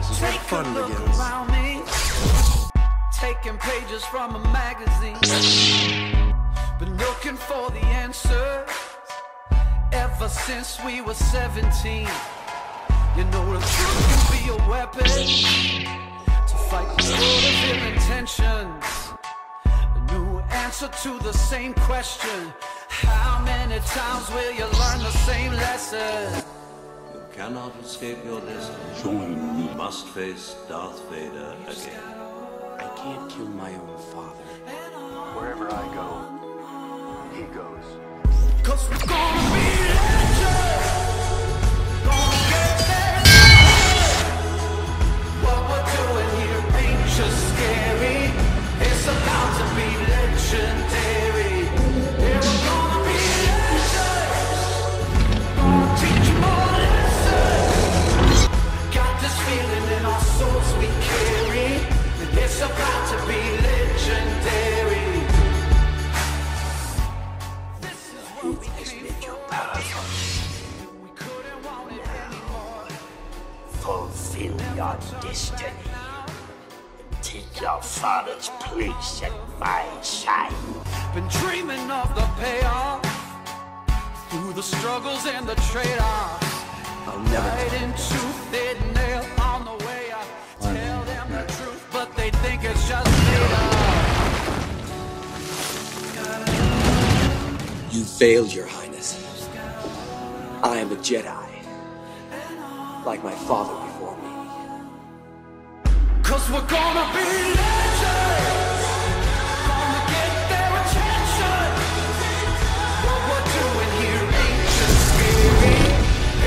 This is where Take fun a look begins. around me, taking pages from a magazine. Been looking for the answers ever since we were 17. You know the truth can be a weapon to fight the sword of ill intentions. A new answer to the same question. How many times will you learn the same lesson? You cannot escape your destiny. Join me. Must face Darth Vader again. I can't kill my own father. Wherever I go, he goes. Cause we're gonna Fulfill your destiny. And take your father's place at my side. Been dreaming of the payoff through the struggles and the trade-offs. I'll never Right into thin nail on the way up. Tell them the truth, but they think it's just up. You failed, Your Highness. I am a Jedi. Like my father before me. Cause we're gonna be legends. Gonna get their attention. What we're doing here ain't just scary.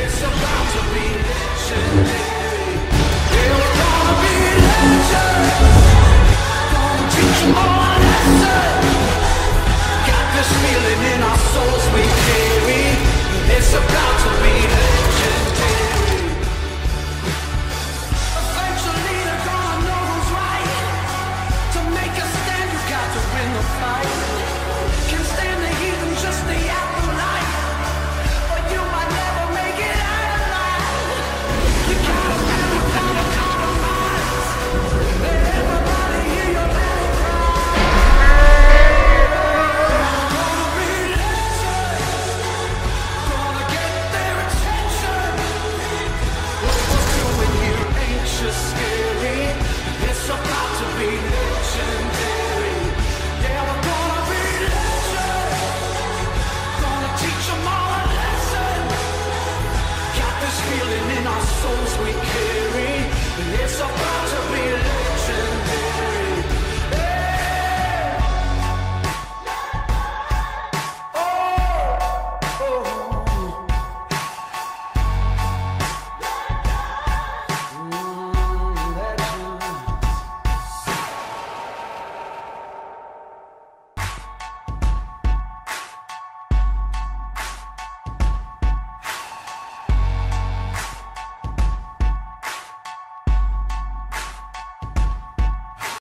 It's about to be legendary. We're gonna be legends. Gonna teach all a lesson. Got this feeling in our souls we carry. It's about to be